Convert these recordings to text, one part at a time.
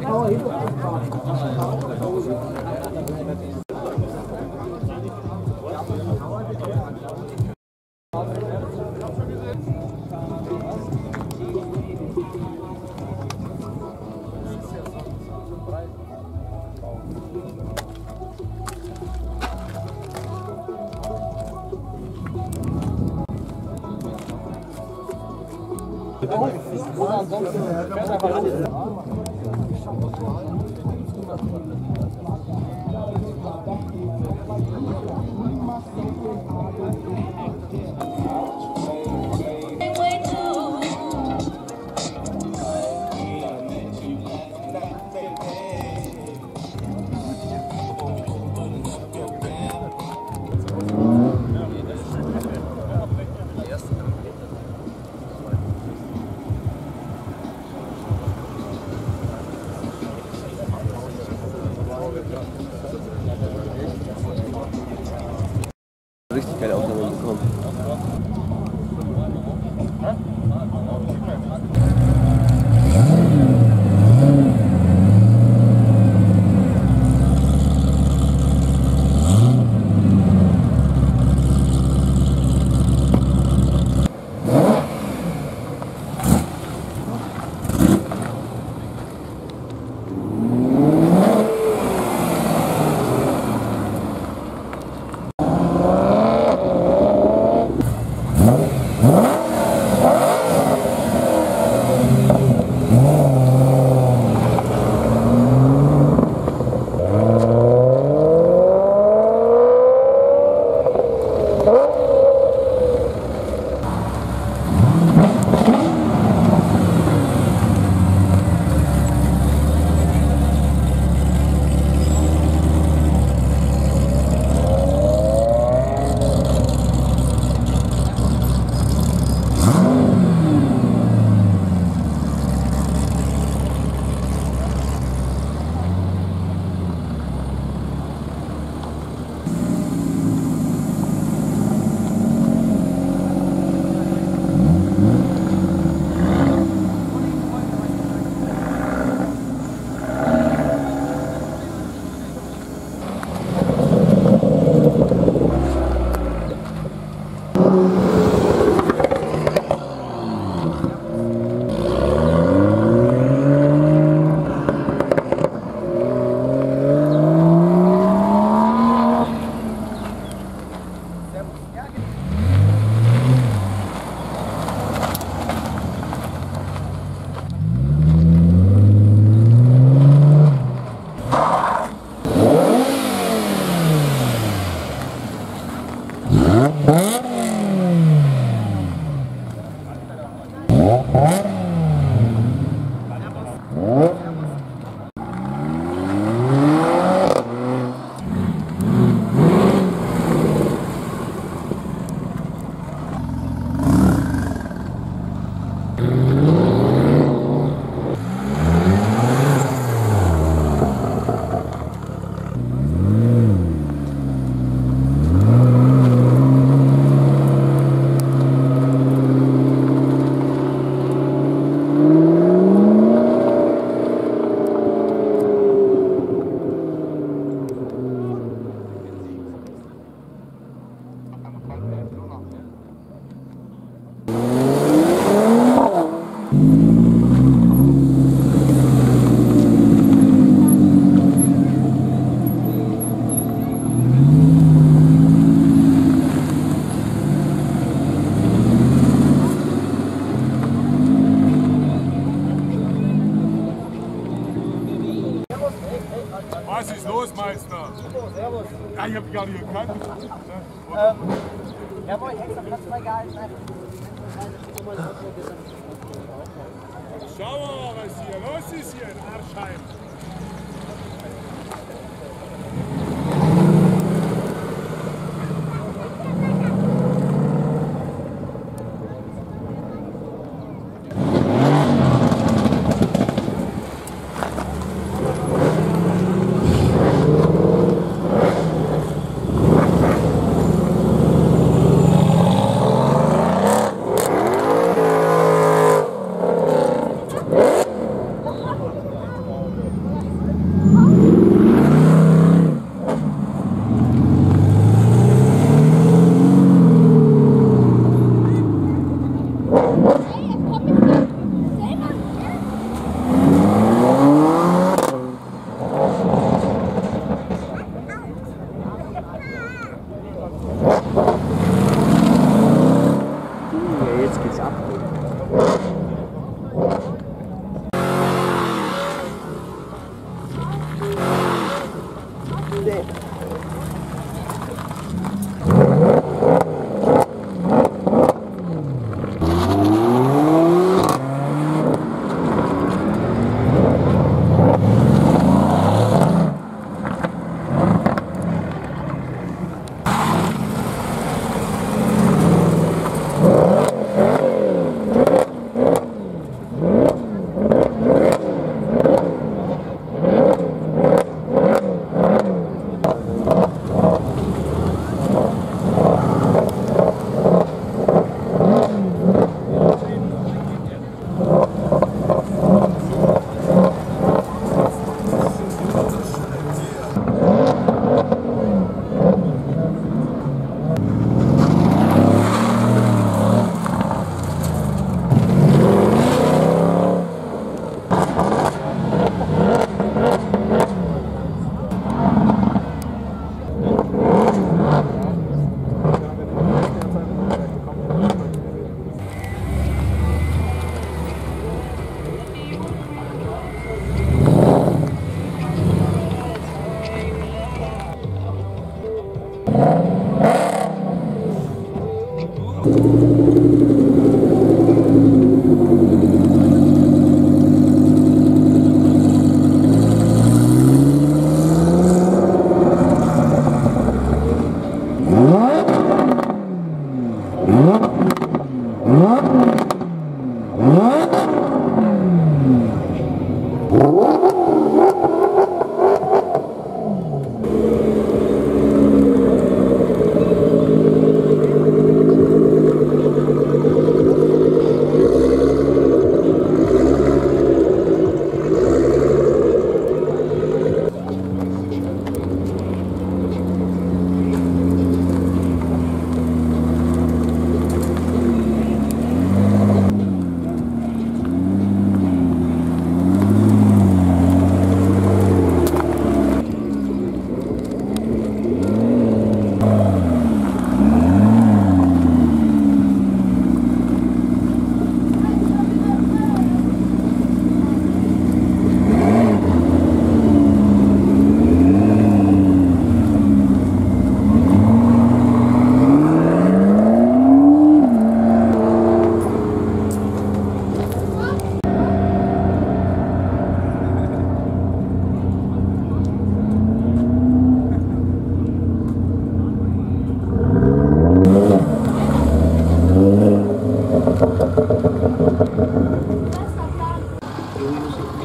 Cảm ơn. Ah, ça va. Richtig geile Aufnahmen bekommen. Ja, ich hab gar nicht erkannt. Jawohl, extra Platz freigehalten. Schauen wir mal, was hier los ist hier in Arschheim. Jetzt geht's ab.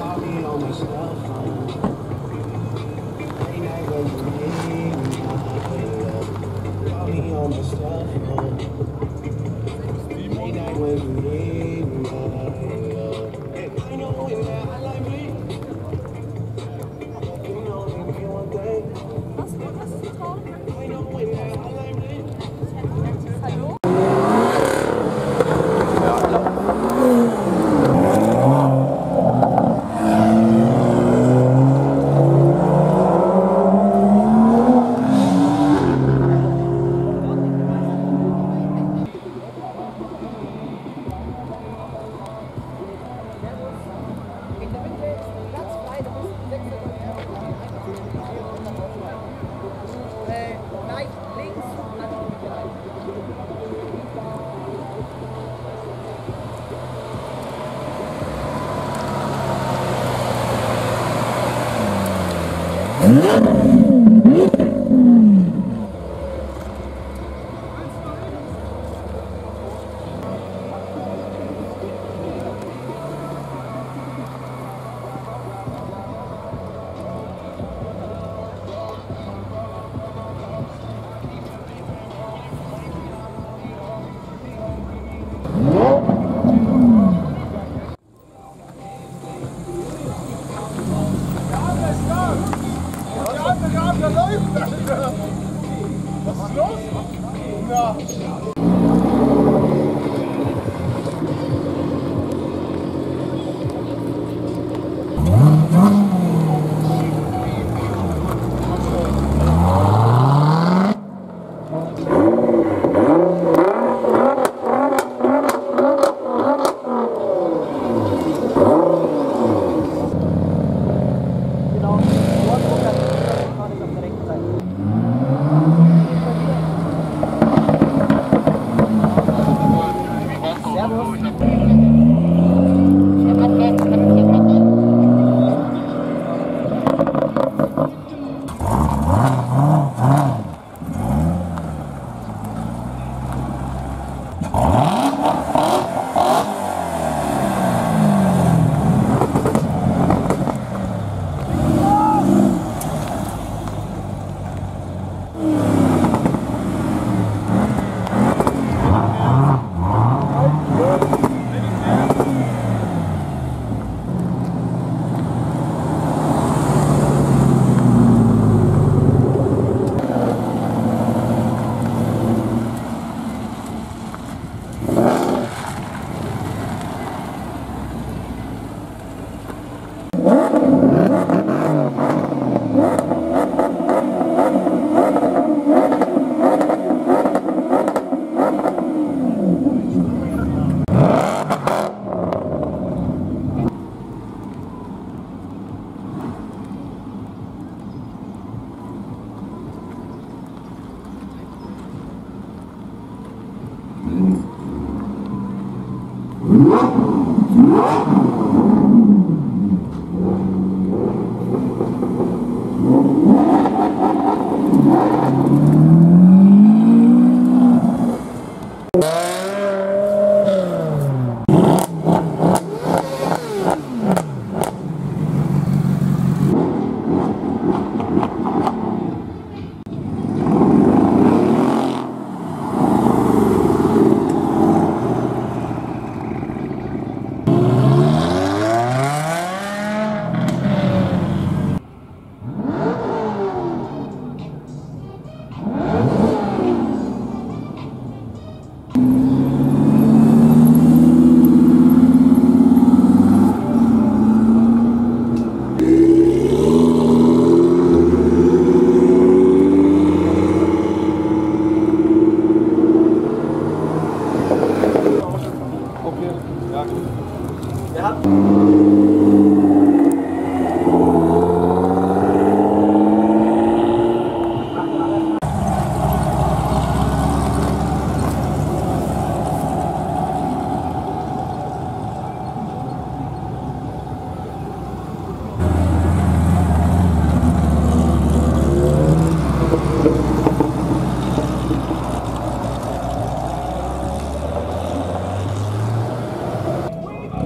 call me on my cell phone. Um,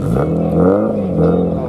Mm-hmm.